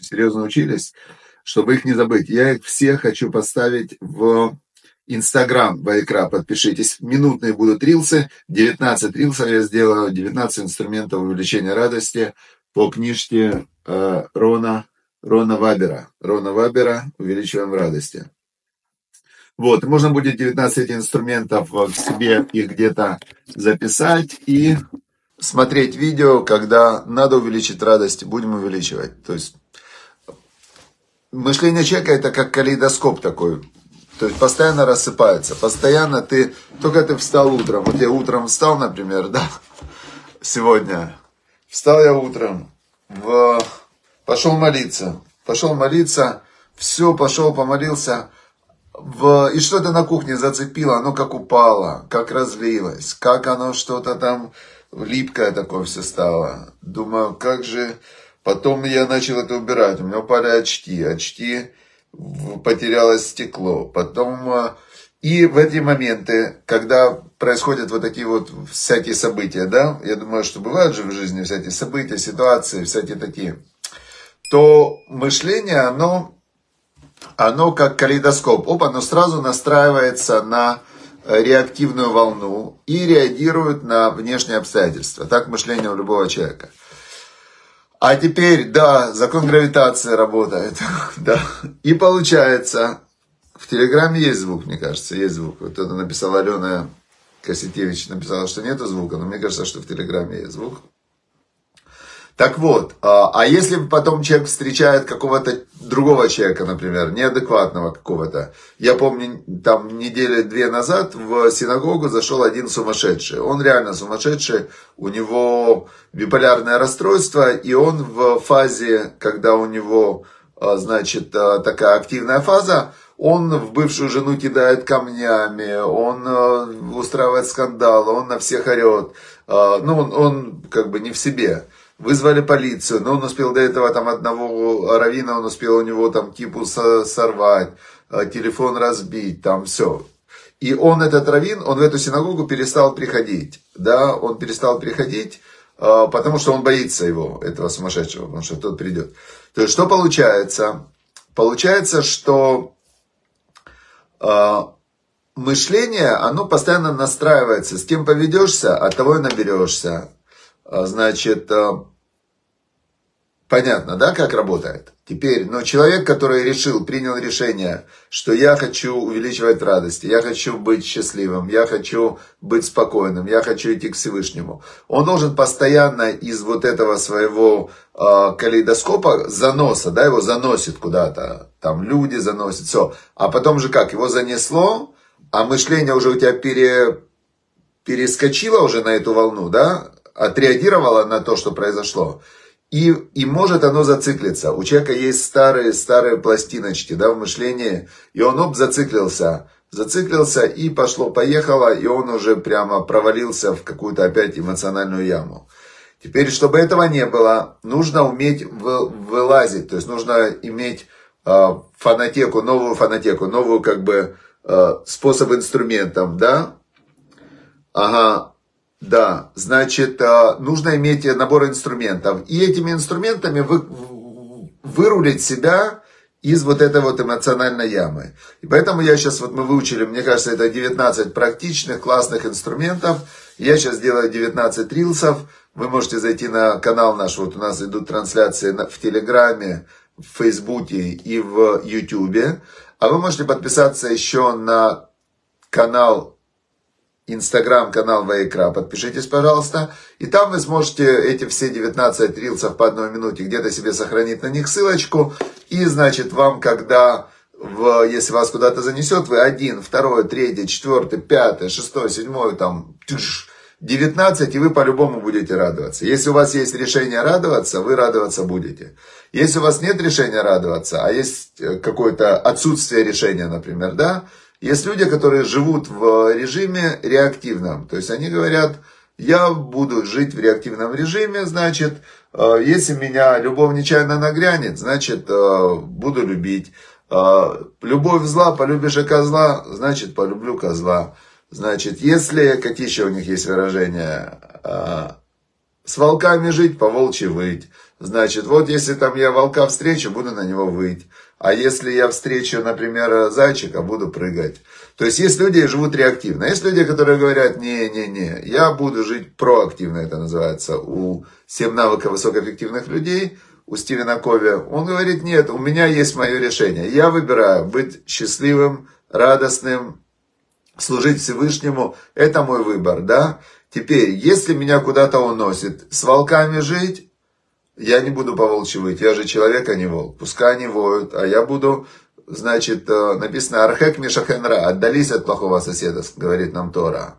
Серьезно учились, чтобы их не забыть. Я их все хочу поставить в Инстаграм Байкра. Подпишитесь. Минутные будут рилсы. 19 рилсов я сделаю. 19 инструментов увеличения радости по книжке э, Рона, Рона Вабера. Рона Вабера «Увеличиваем радости». Вот, можно будет 19 инструментов к себе их где-то записать и смотреть видео, когда надо увеличить радость, будем увеличивать. То есть мышление человека это как калейдоскоп такой. То есть постоянно рассыпается. Постоянно ты, только ты встал утром. Вот я утром встал, например, да, сегодня. Встал я утром, в, пошел молиться. Пошел молиться, все, пошел, помолился в, и что-то на кухне зацепило, оно как упало, как разлилось, как оно что-то там липкое такое все стало. Думаю, как же... Потом я начал это убирать, у меня упали очки, очки, потерялось стекло. Потом... А, и в эти моменты, когда происходят вот такие вот всякие события, да, я думаю, что бывают же в жизни всякие события, ситуации, всякие такие, то мышление, оно оно как калейдоскоп. Оп, оно сразу настраивается на э, реактивную волну и реагирует на внешние обстоятельства. Так мышление у любого человека. А теперь, да, закон гравитации работает. да. И получается, в Телеграме есть звук, мне кажется, есть звук. Кто-то написал, Алена Косетевич написала, что нету звука, но мне кажется, что в Телеграме есть звук. Так вот, а, а если потом человек встречает какого-то другого человека, например, неадекватного какого-то. Я помню, там недели две назад в синагогу зашел один сумасшедший. Он реально сумасшедший, у него биполярное расстройство, и он в фазе, когда у него, а, значит, а, такая активная фаза, он в бывшую жену кидает камнями, он устраивает скандал, он на всех орет. Ну, он, он как бы не в себе вызвали полицию, но он успел до этого там одного равина, он успел у него там типу сорвать, э, телефон разбить, там все. И он, этот равин, он в эту синагогу перестал приходить, да, он перестал приходить, э, потому что он боится его, этого сумасшедшего, потому что тот придет. То есть, что получается? Получается, что э, мышление, оно постоянно настраивается. С кем поведешься, от того и наберешься. А, значит, а, понятно, да, как работает? Теперь, но человек, который решил, принял решение, что я хочу увеличивать радость, я хочу быть счастливым, я хочу быть спокойным, я хочу идти к Всевышнему, он должен постоянно из вот этого своего э, калейдоскопа заноса, да, его заносит куда-то, там люди заносят, все. А потом же как, его занесло, а мышление уже у тебя пере, перескочило уже на эту волну, да, отреагировала на то, что произошло. И, и может оно зациклиться. У человека есть старые, старые пластиночки да, в мышлении, и он оп, зациклился. Зациклился и пошло-поехало, и он уже прямо провалился в какую-то опять эмоциональную яму. Теперь, чтобы этого не было, нужно уметь вылазить, то есть нужно иметь э, фонотеку, новую фонотеку, новую как бы э, способ инструментом, да? Ага, да, значит, э, нужно иметь набор инструментов. И этими инструментами вы, вырулить себя из вот этой вот эмоциональной ямы. И поэтому я сейчас, вот мы выучили, мне кажется, это 19 практичных, классных инструментов. Я сейчас делаю 19 рилсов. Вы можете зайти на канал наш, вот у нас идут трансляции в Телеграме, в Фейсбуке и в Ютубе. А вы можете подписаться еще на канал инстаграм-канал Вайкра. Подпишитесь, пожалуйста. И там вы сможете эти все 19 рилсов по одной минуте где-то себе сохранить на них ссылочку. И, значит, вам, когда, в, если вас куда-то занесет, вы один, второй, третий, четвертый, пятый, шестой, седьмой, там, 19, и вы по-любому будете радоваться. Если у вас есть решение радоваться, вы радоваться будете. Если у вас нет решения радоваться, а есть э, какое-то отсутствие решения, например, да, есть люди, которые живут в режиме реактивном. То есть они говорят, я буду жить в реактивном режиме, значит, э, если меня любовь нечаянно нагрянет, значит, э, буду любить. Э, любовь зла, полюбишь и козла, значит, полюблю козла. Значит, если, какие еще у них есть выражения, с волками жить, по волчьи выть. Значит, вот если там я волка встречу, буду на него выть. А если я встречу, например, зайчика, буду прыгать. То есть есть люди, живут реактивно. Есть люди, которые говорят, не-не-не, я буду жить проактивно, это называется, у 7 навыков высокоэффективных людей, у Стивена Кови. Он говорит, нет, у меня есть мое решение. Я выбираю быть счастливым, радостным, служить Всевышнему. Это мой выбор, да. Теперь, если меня куда-то уносит, с волками жить, я не буду по волчьи выть. Я же человек, а не волк. Пускай они воют, а я буду значит, э, написано Архек Мишахенра, отдались от плохого соседа, говорит нам Тора.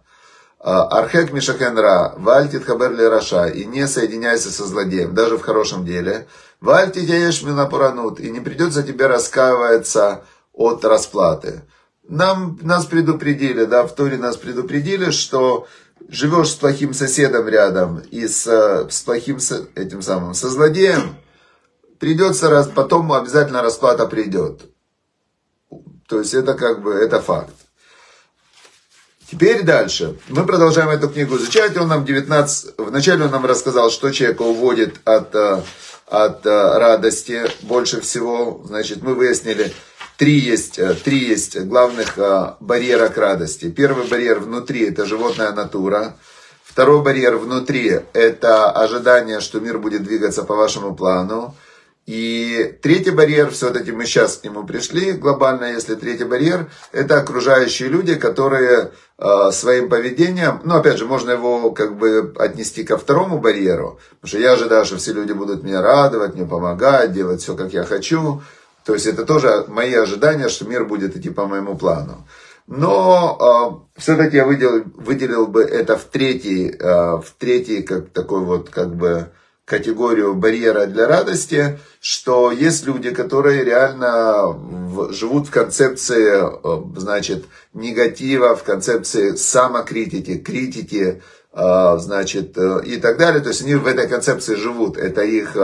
Э, Архек Мишахенра, вальтит хаберли раша, и не соединяйся со злодеем, даже в хорошем деле. Вальти яеш минапуранут, и не придется тебе раскаиваться от расплаты. Нам, нас предупредили, да, в Торе нас предупредили, что живешь с плохим соседом рядом и с, с плохим, этим самым, со злодеем, придется, раз, потом обязательно расплата придет. То есть это как бы, это факт. Теперь дальше. Мы продолжаем эту книгу изучать. Он нам 19... Вначале он нам рассказал, что человека уводит от, э, от э, радости больше всего. Значит, мы выяснили, три есть, э, три есть главных барьера к радости. Первый барьер внутри – это животная натура. Второй барьер внутри – это ожидание, что мир будет двигаться по вашему плану. И третий барьер, все-таки мы сейчас к нему пришли глобально, если третий барьер, это окружающие люди, которые э, своим поведением, ну опять же, можно его как бы отнести ко второму барьеру, потому что я ожидаю, что все люди будут мне радовать, мне помогать, делать все, как я хочу. То есть это тоже мои ожидания, что мир будет идти по моему плану. Но э, все-таки я выделил, выделил бы это в третий, э, в третий как такой вот как бы категорию барьера для радости, что есть люди, которые реально живут в концепции, э, значит, негатива, в концепции самокритики, критики, э, значит, э, и так далее. То есть они в этой концепции живут. Это их,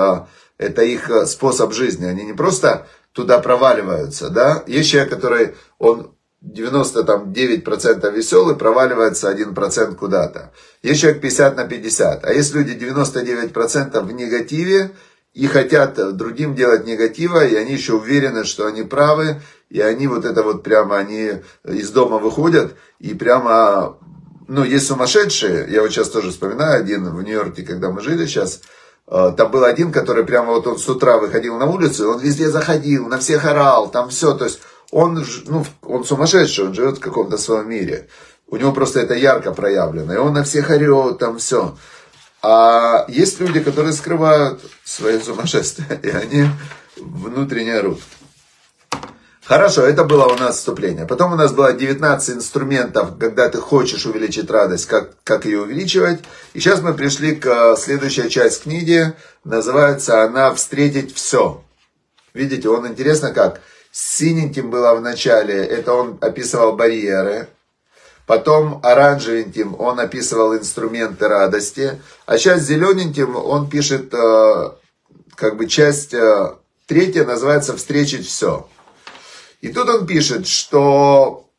это их способ жизни. Они не просто туда проваливаются, да. Есть человек, который, он 99% веселый, проваливается 1% куда-то. Есть человек 50 на 50. А есть люди 99% в негативе и хотят другим делать негатива, и они еще уверены, что они правы, и они вот это вот прямо, они из дома выходят, и прямо, ну, есть сумасшедшие, я вот сейчас тоже вспоминаю один в Нью-Йорке, когда мы жили сейчас, там был один, который прямо вот он с утра выходил на улицу, он везде заходил, на всех орал, там все, то есть он, ну, он сумасшедший, он живет в каком-то своем мире. У него просто это ярко проявлено. И он на всех орет, там все. А есть люди, которые скрывают свое сумасшествие, и они внутренне орут. Хорошо, это было у нас вступление. Потом у нас было 19 инструментов, когда ты хочешь увеличить радость, как, как ее увеличивать. И сейчас мы пришли к э, следующей части книги. Называется она «Встретить все». Видите, он интересно как Синеньким было в начале, это он описывал барьеры. Потом оранжевеньким он описывал инструменты радости. А сейчас зелененьким он пишет, э, как бы часть э, третья называется «Встретить все». И тут он пишет, что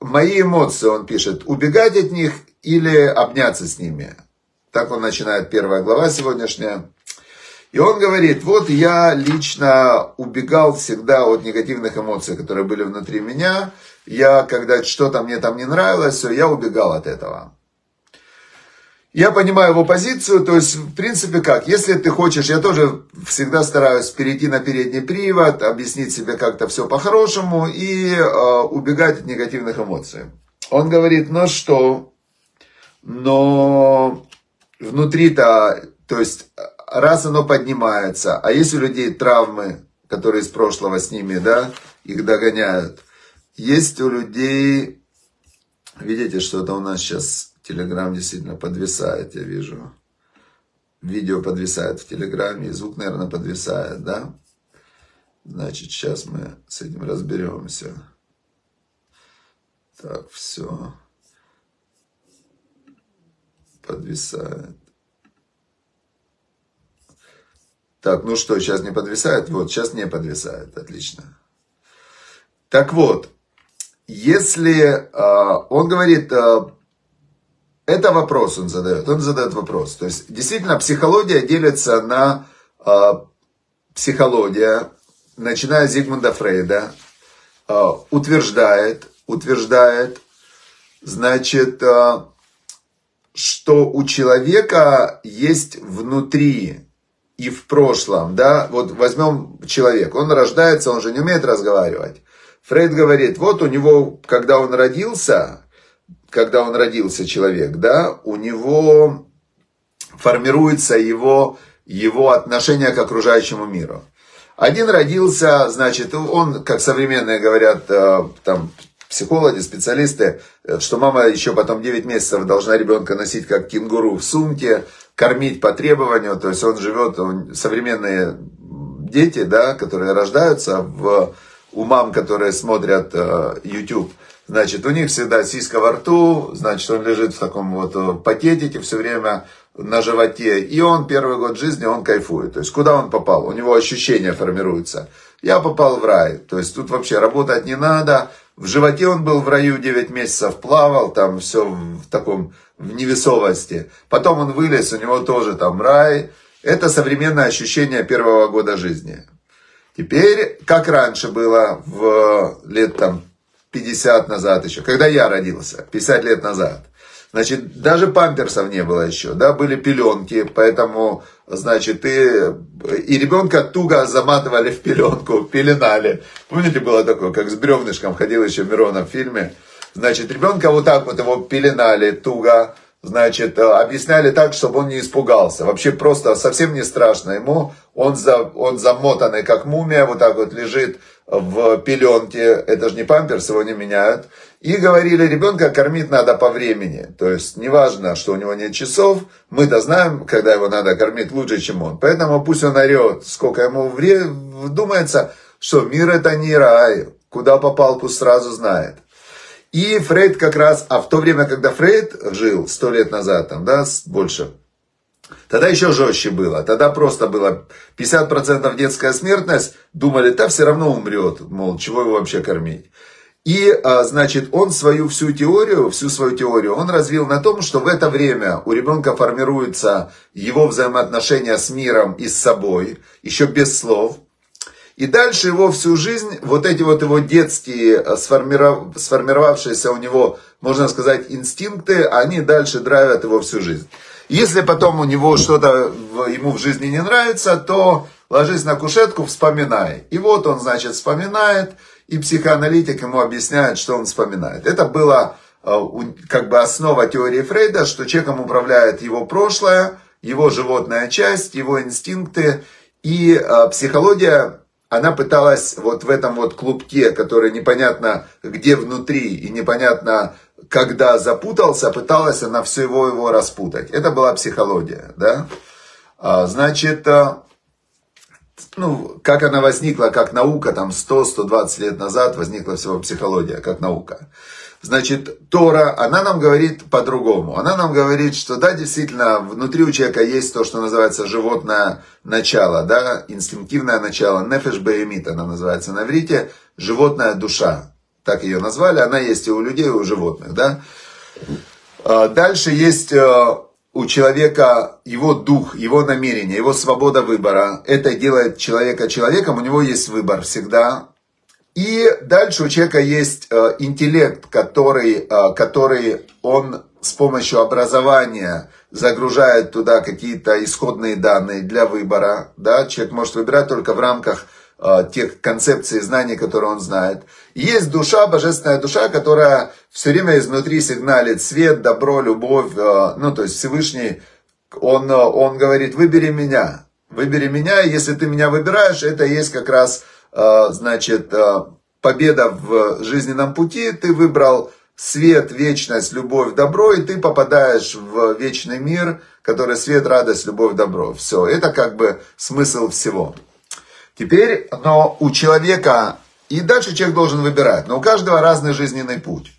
мои эмоции, он пишет, убегать от них или обняться с ними. Так он начинает первая глава сегодняшняя. И он говорит, вот я лично убегал всегда от негативных эмоций, которые были внутри меня. Я, когда что-то мне там не нравилось, все, я убегал от этого. Я понимаю его позицию, то есть, в принципе, как, если ты хочешь, я тоже всегда стараюсь перейти на передний привод, объяснить себе как-то все по-хорошему и э, убегать от негативных эмоций. Он говорит, ну что, но внутри-то, то есть, раз оно поднимается, а есть у людей травмы, которые из прошлого с ними, да, их догоняют. Есть у людей, видите, что-то у нас сейчас Телеграм действительно подвисает, я вижу. Видео подвисает в Телеграме, и звук, наверное, подвисает, да? Значит, сейчас мы с этим разберемся. Так, все. Подвисает. Так, ну что, сейчас не подвисает? Вот, сейчас не подвисает. Отлично. Так вот, если э, он говорит, э, это вопрос он задает. Он задает вопрос. То есть, действительно, психология делится на э, психология, начиная с Зигмунда Фрейда, э, утверждает, утверждает, значит, э, что у человека есть внутри и в прошлом, да, вот возьмем человека, он рождается, он же не умеет разговаривать. Фрейд говорит, вот у него, когда он родился, когда он родился человек, да, у него формируется его, его отношение к окружающему миру. Один родился, значит, он, как современные говорят, э, там, психологи, специалисты, э, что мама еще потом 9 месяцев должна ребенка носить как кенгуру в сумке, кормить по требованию, то есть он живет, он, современные дети, да, которые рождаются в, у мам, которые смотрят э, YouTube, значит, у них всегда сиська во рту, значит, он лежит в таком вот э, пакетике все время на животе, и он первый год жизни, он кайфует, то есть куда он попал, у него ощущения формируются. Я попал в рай, то есть тут вообще работать не надо, в животе он был в раю 9 месяцев, плавал, там все в таком, в невесовости. Потом он вылез, у него тоже там рай. Это современное ощущение первого года жизни. Теперь, как раньше было, в лет там 50 назад еще, когда я родился, 50 лет назад. Значит, даже памперсов не было еще, да, были пеленки, поэтому, значит, и, и ребенка туго заматывали в пеленку, пеленали. Помните, было такое, как с бревнышком ходил еще Миронов в фильме? Значит, ребенка вот так вот его пеленали туго, значит, объясняли так, чтобы он не испугался. Вообще просто совсем не страшно ему. Он, за, он замотанный, как мумия, вот так вот лежит в пеленке. Это же не памперс, его не меняют. И говорили, ребенка кормить надо по времени. То есть, неважно, что у него нет часов, мы-то знаем, когда его надо кормить лучше, чем он. Поэтому пусть он орет, сколько ему вре... думается, что мир это не рай. Куда попал, пусть сразу знает. И Фрейд как раз, а в то время, когда Фрейд жил, сто лет назад, там, да, больше, Тогда еще жестче было. Тогда просто было 50% детская смертность. Думали, да все равно умрет. Мол, чего его вообще кормить. И, а, значит, он свою всю теорию, всю свою теорию, он развил на том, что в это время у ребенка формируется его взаимоотношения с миром и с собой, еще без слов. И дальше его всю жизнь, вот эти вот его детские, а, сформиров, сформировавшиеся у него, можно сказать, инстинкты, они дальше драйвят его всю жизнь. Если потом у него что-то ему в жизни не нравится, то ложись на кушетку, вспоминай. И вот он, значит, вспоминает, и психоаналитик ему объясняет, что он вспоминает. Это была э, как бы основа теории Фрейда, что человеком управляет его прошлое, его животная часть, его инстинкты. И э, психология, она пыталась вот в этом вот клубке, который непонятно где внутри и непонятно когда запутался, пыталась она всего его распутать. Это была психология, да. А, значит, э, ну, как она возникла, как наука, там 100-120 лет назад возникла всего психология, как наука. Значит, Тора, она нам говорит по-другому. Она нам говорит, что да, действительно, внутри у человека есть то, что называется животное начало, да, инстинктивное начало, нефеш беемит, она называется на иврите, животная душа. Так ее назвали, она есть и у людей, и у животных, да. А, дальше есть э, у человека его дух, его намерение, его свобода выбора. Это делает человека человеком, у него есть выбор всегда. И дальше у человека есть э, интеллект, который, э, который он с помощью образования загружает туда какие-то исходные данные для выбора. Да? Человек может выбирать только в рамках Э, тех концепций знаний, которые он знает. Есть душа, божественная душа, которая все время изнутри сигналит свет, добро, любовь. Ну, то есть Всевышний, он, он говорит, выбери меня. Выбери меня, если ты меня выбираешь, это есть как раз, значит, победа в жизненном пути. Ты выбрал свет, вечность, любовь, добро, и ты попадаешь в вечный мир, который свет, радость, любовь, добро. Все, это как бы смысл всего. Теперь, но у человека, и дальше человек должен выбирать, но у каждого разный жизненный путь.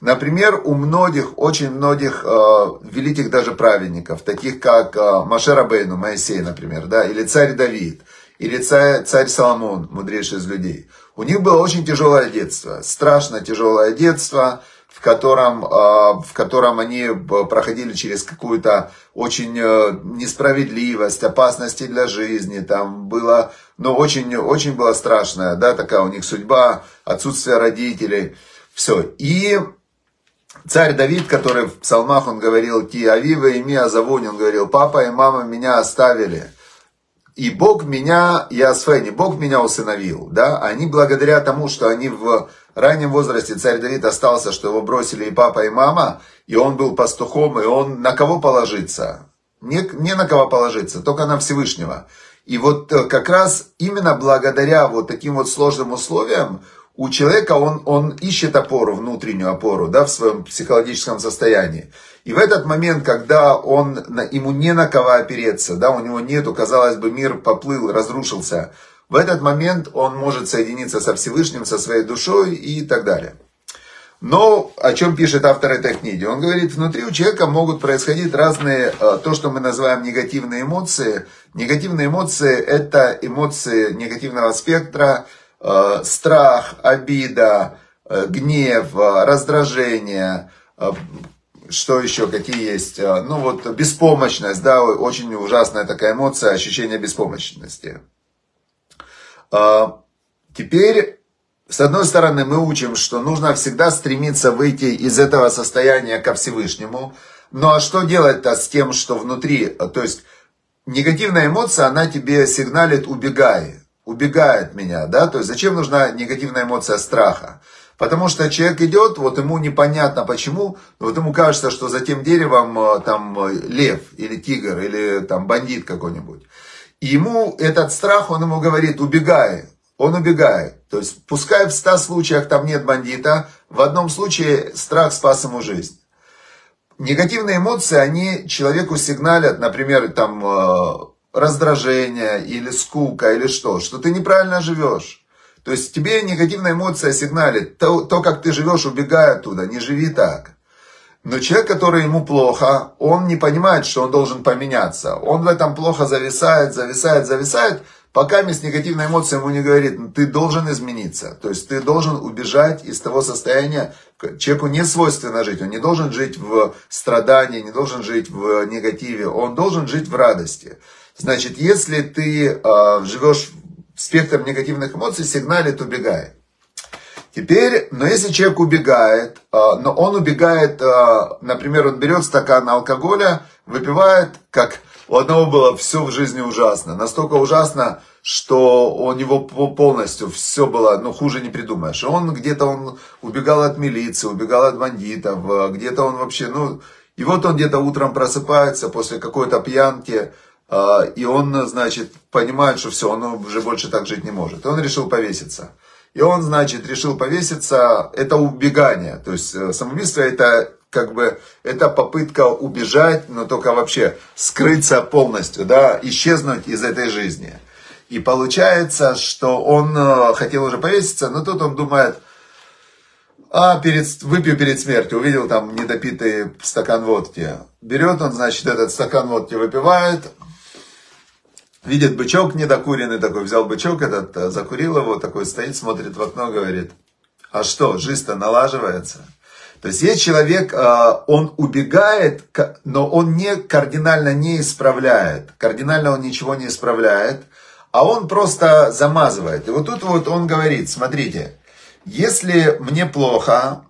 Например, у многих, очень многих э, великих даже праведников, таких как э, Машер Абейну, Моисей, например, да, или царь Давид, или царь, царь Соломон, мудрейший из людей. У них было очень тяжелое детство, страшно тяжелое детство, в котором, в котором они проходили через какую-то очень несправедливость, опасности для жизни, там было, ну, очень, очень было страшная, да, такая у них судьба, отсутствие родителей, все. И царь Давид, который в псалмах, он говорил, «Ки авива и ми азавуни», он говорил, «Папа и мама меня оставили». И Бог меня, я Сфени, Бог меня усыновил, да, они благодаря тому, что они в раннем возрасте, царь Давид остался, что его бросили и папа, и мама, и он был пастухом, и он на кого положиться? Не, не на кого положиться, только на Всевышнего. И вот э, как раз именно благодаря вот таким вот сложным условиям у человека он, он ищет опору, внутреннюю опору, да, в своем психологическом состоянии. И в этот момент, когда он, ему не на кого опереться, да, у него нету, казалось бы, мир поплыл, разрушился, в этот момент он может соединиться со Всевышним, со своей душой и так далее. Но о чем пишет автор этой книги? Он говорит, внутри у человека могут происходить разные, э, то, что мы называем негативные эмоции. Негативные эмоции – это эмоции негативного спектра, э, страх, обида, э, гнев, раздражение, что еще, какие есть, ну вот беспомощность, да, очень ужасная такая эмоция, ощущение беспомощности. Теперь с одной стороны, мы учим, что нужно всегда стремиться выйти из этого состояния ко Всевышнему. Ну а что делать-то с тем, что внутри? То есть негативная эмоция, она тебе сигналит «убегай», убегай от меня, да? То есть зачем нужна негативная эмоция страха? Потому что человек идет, вот ему непонятно почему, вот ему кажется, что за тем деревом э, там э, лев или тигр или там бандит какой-нибудь. И ему этот страх, он ему говорит, убегай, он убегает. То есть, пускай в 100 случаях там нет бандита, в одном случае страх спас ему жизнь. Негативные эмоции, они человеку сигналят, например, там э, раздражение или скука или что, что ты неправильно живешь. То есть тебе негативная эмоция сигналит, то, то как ты живешь, убегай оттуда, не живи так. Но человек, который ему плохо, он не понимает, что он должен поменяться. Он в этом плохо зависает, зависает, зависает, Пока с негативной эмоцией ему не говорит, «Ну, ты должен измениться. То есть ты должен убежать из того состояния, человеку не свойственно жить. Он не должен жить в страдании, не должен жить в негативе. Он должен жить в радости. Значит, если ты э, живешь в спектр негативных эмоций, сигналит убегай. Теперь, но если человек убегает, э, но он убегает, э, например, он берет стакан алкоголя, выпивает, как у одного было все в жизни ужасно. Настолько ужасно, что у него полностью все было, ну, хуже не придумаешь. Он где-то он убегал от милиции, убегал от бандитов, э, где-то он вообще, ну, и вот он где-то утром просыпается после какой-то пьянки, и он, значит, понимает, что все, он уже больше так жить не может. И он решил повеситься. И он, значит, решил повеситься, это убегание. То есть э, самоубийство это как бы это попытка убежать, но только вообще скрыться полностью, да, исчезнуть из этой жизни. И получается, что он э, хотел уже повеситься, но тут он думает, а, перед, выпью перед смертью, увидел там недопитый стакан водки. Берет он, значит, этот стакан водки выпивает, видит бычок недокуренный такой, взял бычок этот, э, закурил его, такой стоит, смотрит в окно, говорит, а что, жизнь-то налаживается? То есть есть человек, а, он убегает, но он не кардинально не исправляет. Кардинально он ничего не исправляет, а он просто замазывает. И вот тут вот он говорит, смотрите, если мне плохо,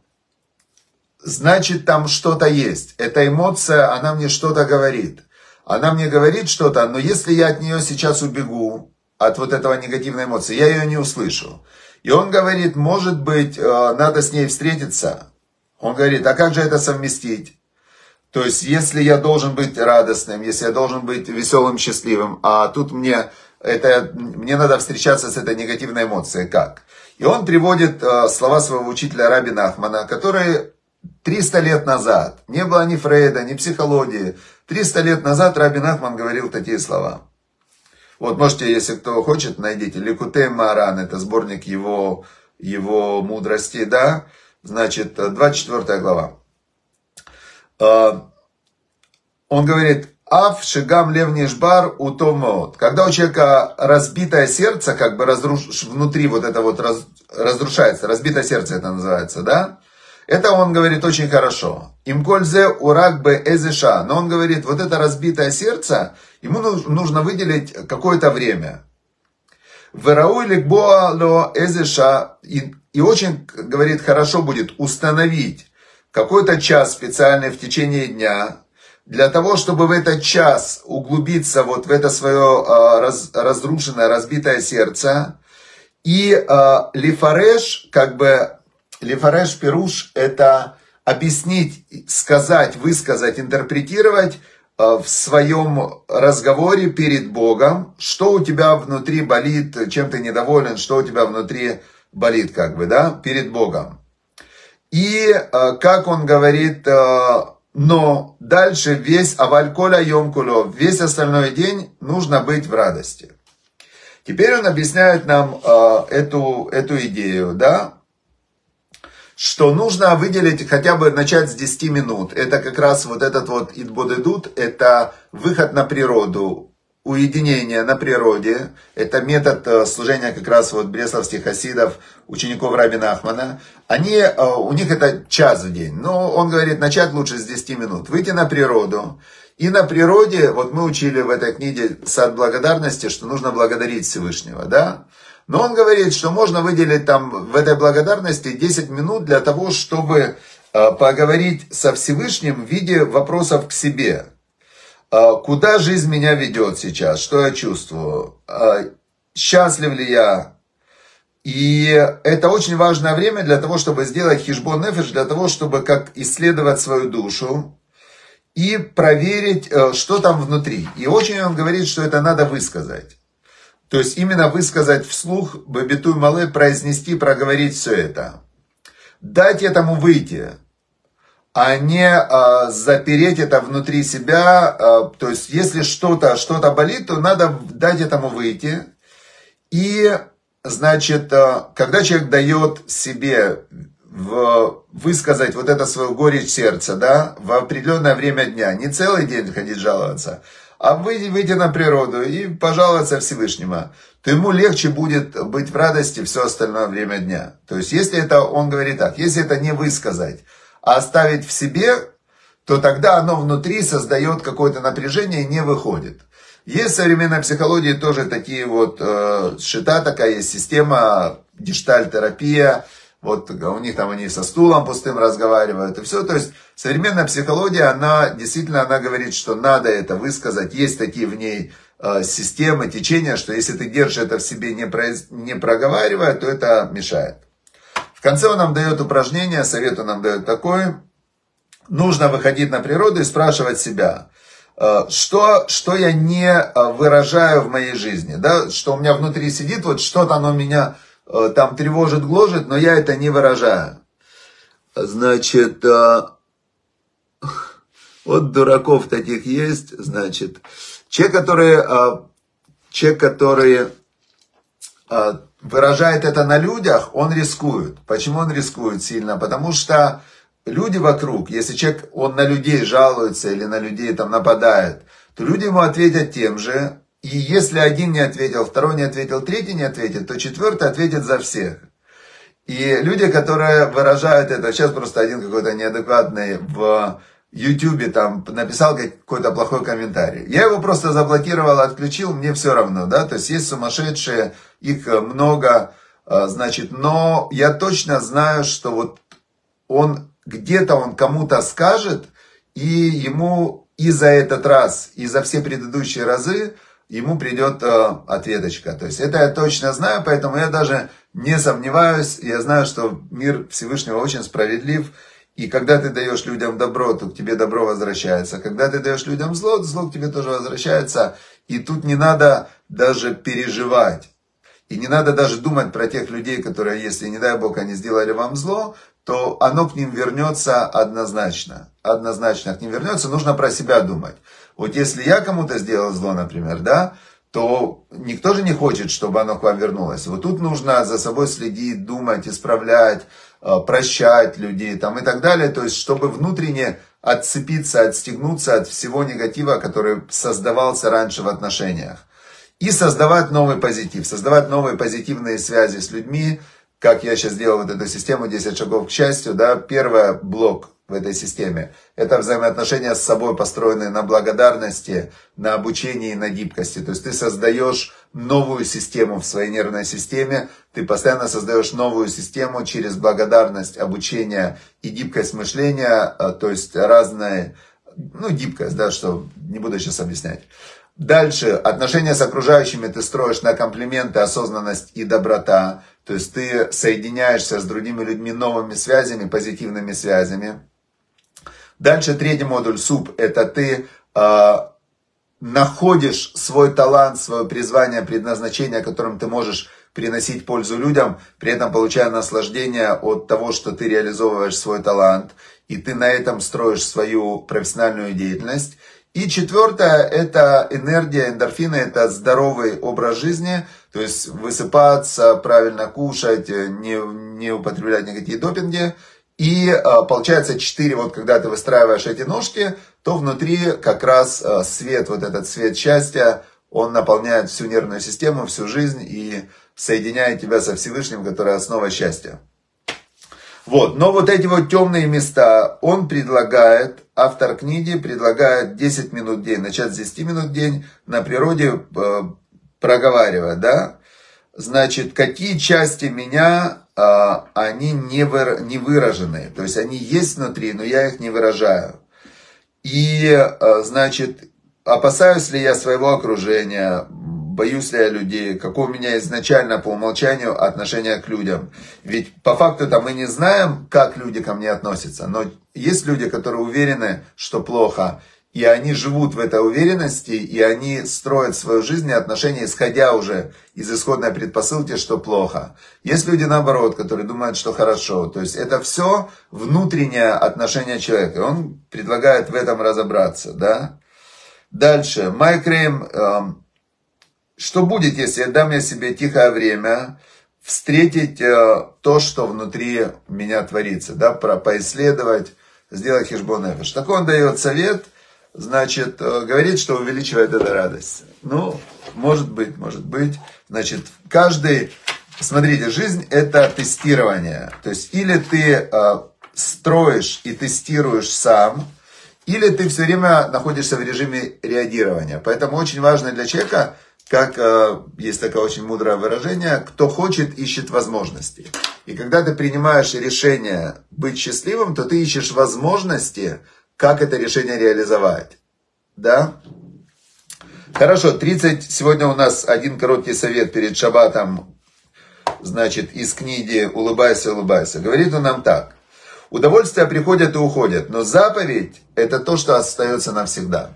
значит там что-то есть. Эта эмоция, она мне что-то говорит. Она мне говорит что-то, но если я от нее сейчас убегу, от вот этого негативной эмоции, я ее не услышу. И он говорит, может быть, а, надо с ней встретиться, он говорит, а как же это совместить? То есть, если я должен быть радостным, если я должен быть веселым, счастливым, а тут мне, это, мне надо встречаться с этой негативной эмоцией, как? И он приводит э, слова своего учителя Раби Нахмана, который 300 лет назад, не было ни Фрейда, ни психологии, 300 лет назад Раби Нахман говорил такие слова. Вот можете, если кто хочет, найдите. Ликутей Маран, это сборник его, его мудрости, да. Значит, 24 глава. А, он говорит, Ав шигам лев нишбар утомот. Когда у человека разбитое сердце, как бы разруш... внутри вот это вот раз... разрушается, разбитое сердце это называется, да? Это он говорит очень хорошо. Имкользе урак бе эзеша. Но он говорит, вот это разбитое сердце, ему нужно выделить какое-то время. Верау ликбоа ло эзеша. И очень, говорит, хорошо будет установить какой-то час специальный в течение дня, для того, чтобы в этот час углубиться вот в это свое а, раз, разрушенное, разбитое сердце. И а, лифареш, как бы Лифареш Пируш – это объяснить, сказать, высказать, интерпретировать э, в своем разговоре перед Богом, что у тебя внутри болит, чем ты недоволен, что у тебя внутри болит, как бы, да, перед Богом. И э, как он говорит, э, но дальше весь авальколя йомкуло, весь остальной день нужно быть в радости. Теперь он объясняет нам эту, эту идею, да, что нужно выделить хотя бы начать с 10 минут. Это как раз вот этот вот идбодедут, это выход на природу, уединение на природе. Это метод э, служения как раз вот бресловских хасидов, учеников Рабина Ахмана. Они, э, у них это час в день. Но он говорит, начать лучше с 10 минут. Выйти на природу. И на природе, вот мы учили в этой книге «Сад благодарности», что нужно благодарить Всевышнего, да? Но он говорит, что можно выделить там в этой благодарности 10 минут для того, чтобы э, поговорить со Всевышним в виде вопросов к себе. Э, куда жизнь меня ведет сейчас? Что я чувствую? Э, счастлив ли я? И это очень важное время для того, чтобы сделать хижбон нефиш, для того, чтобы как исследовать свою душу и проверить, что там внутри. И очень он говорит, что это надо высказать. То есть именно высказать вслух, бабитуй мале, произнести, проговорить все это. Дать этому выйти, а не а, запереть это внутри себя. А, то есть если что-то что болит, то надо дать этому выйти. И, значит, а, когда человек дает себе в, высказать вот это свое горечь сердца, да, в определенное время дня, не целый день ходить жаловаться, а выйти, на природу и пожаловаться Всевышнему, то ему легче будет быть в радости все остальное время дня. То есть, если это, он говорит так, если это не высказать, а оставить в себе, то тогда оно внутри создает какое-то напряжение и не выходит. Есть в современной психологии тоже такие вот, э, шита такая есть система, гештальтерапия, вот у них там они со стулом пустым разговаривают и все. То есть современная психология, она действительно, она говорит, что надо это высказать. Есть такие в ней э, системы, течения, что если ты держишь это в себе не, произ... не проговаривая, то это мешает. В конце он нам дает упражнение, совет он нам дает такой. Нужно выходить на природу и спрашивать себя, э, что, что я не э, выражаю в моей жизни, да, что у меня внутри сидит, вот что-то оно меня там тревожит, гложет, но я это не выражаю. Значит, э, вот дураков таких есть, значит, человек, который, э, человек, который выражает это на людях, он рискует. Почему он рискует сильно? Потому что люди вокруг, если человек, он на людей жалуется или на людей там нападает, то люди ему ответят тем же, и если один не ответил, второй не ответил, третий не ответит, то четвертый ответит за всех. И люди, которые выражают это, сейчас просто один какой-то неадекватный в Ютубе там написал какой-то плохой комментарий. Я его просто заблокировал, отключил, мне все равно, да, то есть есть сумасшедшие, их много, а, значит, но я точно знаю, что вот он где-то он кому-то скажет, и ему и за этот раз, и за все предыдущие разы ему придет э, ответочка. То есть это я точно знаю, поэтому я даже не сомневаюсь. Я знаю, что мир Всевышнего очень справедлив. И когда ты даешь людям добро, то к тебе добро возвращается. Когда ты даешь людям зло, зло к тебе тоже возвращается. И тут не надо даже переживать. И не надо даже думать про тех людей, которые, если, не дай Бог, они сделали вам зло, то оно к ним вернется однозначно. Однозначно к ним вернется. Нужно про себя думать. Вот если я кому-то сделал зло, например, да, то никто же не хочет, чтобы оно к вам вернулось. Вот тут нужно за собой следить, думать, исправлять, э, прощать людей там и так далее. То есть, чтобы внутренне отцепиться, отстегнуться от всего негатива, который создавался раньше в отношениях. И создавать новый позитив, создавать новые позитивные связи с людьми, как я сейчас сделал вот эту систему 10 шагов к счастью, да, первый блок в этой системе. Это взаимоотношения с собой, построенные на благодарности, на обучении и на гибкости. То есть ты создаешь новую систему в своей нервной системе, ты постоянно создаешь новую систему через благодарность, обучение и гибкость мышления, а, то есть разные, ну, гибкость, да, что не буду сейчас объяснять. Дальше, отношения с окружающими ты строишь на комплименты, осознанность и доброта. То есть ты соединяешься с другими людьми новыми связями, позитивными связями. Дальше третий модуль суп. Это ты э, находишь свой талант, свое призвание, предназначение, которым ты можешь приносить пользу людям, при этом получая наслаждение от того, что ты реализовываешь свой талант, и ты на этом строишь свою профессиональную деятельность. И четвертое, это энергия, эндорфины, это здоровый образ жизни, то есть высыпаться, правильно кушать, не, не употреблять никакие допинги, и а, получается 4, вот когда ты выстраиваешь эти ножки, то внутри как раз а, свет, вот этот свет счастья, он наполняет всю нервную систему, всю жизнь и соединяет тебя со Всевышним, который основа счастья. Вот, но вот эти вот темные места он предлагает, автор книги предлагает 10 минут в день, начать с 10 минут в день на природе э, проговаривая, да, значит, какие части меня они не, выра, не выражены. То есть они есть внутри, но я их не выражаю. И, а, значит, опасаюсь ли я своего окружения, боюсь ли я людей, какое у меня изначально по умолчанию отношение к людям. Ведь по факту-то мы не знаем, как люди ко мне относятся, но есть люди, которые уверены, что плохо, и они живут в этой уверенности, и они строят свою жизнь и отношения, исходя уже из исходной предпосылки, что плохо. Есть люди, наоборот, которые думают, что хорошо. То есть это все внутреннее отношение человека. Он предлагает в этом разобраться. Да? Дальше. Майк Рейм. Э, что будет, если я дам я себе тихое время встретить э, то, что внутри меня творится, да, про, поисследовать, сделать хижбон Так он дает совет – значит, э, говорит, что увеличивает эту радость. Ну, может быть, может быть. Значит, каждый, смотрите, жизнь это тестирование. То есть, или ты э, строишь и тестируешь сам, или ты все время находишься в режиме реагирования. Поэтому очень важно для человека, как э, есть такое очень мудрое выражение, кто хочет, ищет возможности. И когда ты принимаешь решение быть счастливым, то ты ищешь возможности, как это решение реализовать. Да? Хорошо, 30, сегодня у нас один короткий совет перед шаббатом, значит, из книги «Улыбайся, улыбайся». Говорит он нам так. Удовольствия приходят и уходят, но заповедь – это то, что остается навсегда.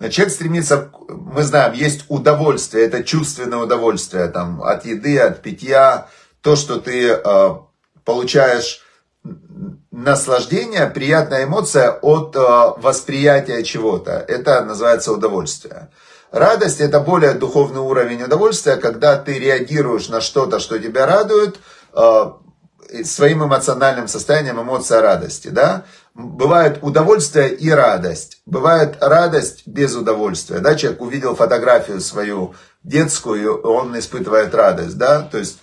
Но человек стремится, мы знаем, есть удовольствие, это чувственное удовольствие там, от еды, от питья, то, что ты э, получаешь наслаждение, приятная эмоция от э, восприятия чего-то. Это называется удовольствие. Радость это более духовный уровень удовольствия, когда ты реагируешь на что-то, что тебя радует, э, своим эмоциональным состоянием эмоция радости. Да? Бывает удовольствие и радость. Бывает радость без удовольствия. Да? Человек увидел фотографию свою детскую, он испытывает радость. Да? То есть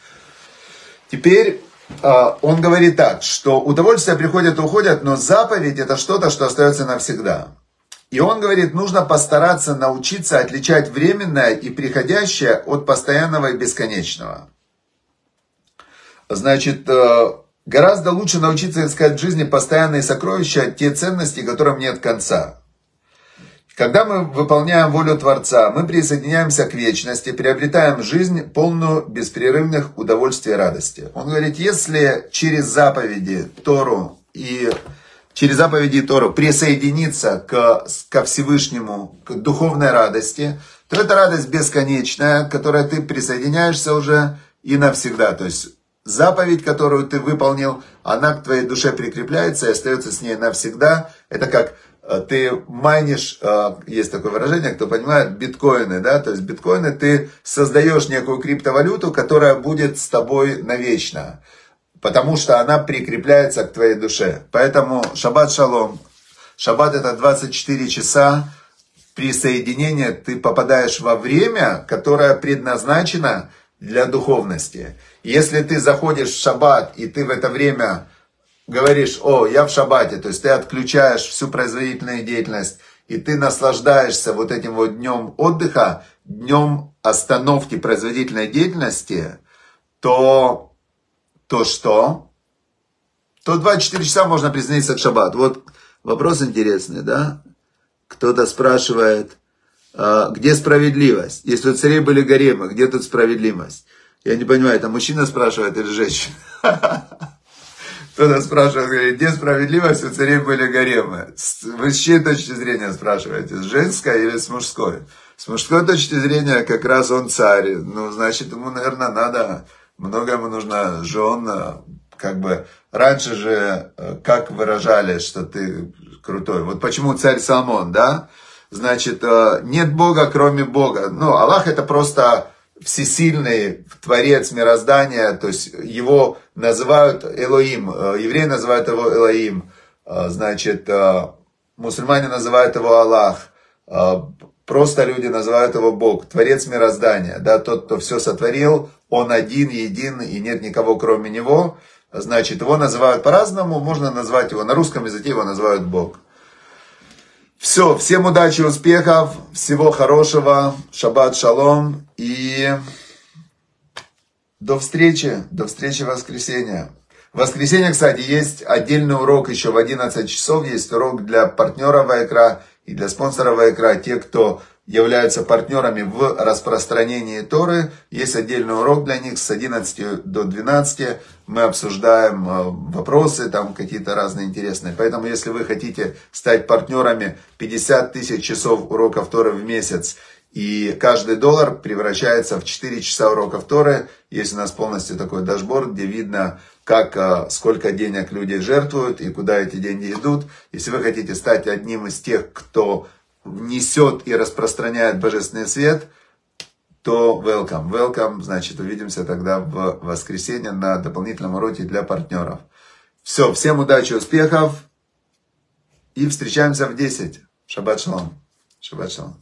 теперь он говорит так, что удовольствия приходят и уходят, но заповедь это что-то, что остается навсегда. И он говорит, нужно постараться научиться отличать временное и приходящее от постоянного и бесконечного. Значит, э, гораздо лучше научиться искать в жизни постоянные сокровища, те ценности, которым нет конца. Когда мы выполняем волю Творца, мы присоединяемся к вечности, приобретаем жизнь, полную беспрерывных удовольствий и радости. Он говорит, если через заповеди Тору и через заповеди Тору присоединиться к, ко Всевышнему, к духовной радости, то это радость бесконечная, к которой ты присоединяешься уже и навсегда. То есть заповедь, которую ты выполнил, она к твоей душе прикрепляется и остается с ней навсегда. Это как ты майнишь, э, есть такое выражение, кто понимает, биткоины, да, то есть биткоины ты создаешь некую криптовалюту, которая будет с тобой навечно, потому что она прикрепляется к твоей душе. Поэтому шаббат шалом, шаббат это 24 часа присоединения, ты попадаешь во время, которое предназначено для духовности. Если ты заходишь в шаббат, и ты в это время говоришь, о, я в шаббате, то есть ты отключаешь всю производительную деятельность, и ты наслаждаешься вот этим вот днем отдыха, днем остановки производительной деятельности, то, то что? То 24 часа можно присоединиться к шаббат. Вот вопрос интересный, да? Кто-то спрашивает, а, где справедливость? Если у царей были гаремы, где тут справедливость? Я не понимаю, это мужчина спрашивает или женщина? Кто-то спрашивает, говорит, где справедливость, у царей были гаремы. Вы с чьей точки зрения спрашиваете, с женской или с мужской? С мужской точки зрения как раз он царь. Ну, значит, ему, наверное, надо, много ему нужно жен, как бы, раньше же, э, как выражали, что ты крутой. Вот почему царь Соломон, да? Значит, э, нет Бога, кроме Бога. Ну, Аллах это просто всесильный творец мироздания, то есть его называют Элоим, э, евреи называют его Элоим, э, значит, э, мусульмане называют его Аллах, просто люди называют его Бог, творец мироздания, да, тот, кто все сотворил, он один, един, и нет никого кроме него, значит, его называют по-разному, можно назвать его, на русском языке его называют Бог. Все, всем удачи, успехов, всего хорошего, шаббат шалом и до встречи, до встречи в воскресенье. В воскресенье, кстати, есть отдельный урок еще в 11 часов, есть урок для партнеров Вайкра и для спонсоров Вайкра, те, кто являются партнерами в распространении Торы. Есть отдельный урок для них с 11 до 12. Мы обсуждаем э, вопросы, там какие-то разные интересные. Поэтому, если вы хотите стать партнерами 50 тысяч часов уроков Торы в месяц, и каждый доллар превращается в 4 часа уроков Торы. Есть у нас полностью такой дашборд, где видно, как, э, сколько денег люди жертвуют и куда эти деньги идут. Если вы хотите стать одним из тех, кто несет и распространяет божественный свет, то welcome. Welcome, значит, увидимся тогда в воскресенье на дополнительном уроке для партнеров. Все, всем удачи, успехов и встречаемся в 10. Шаббат шалом. Шаббат шалом.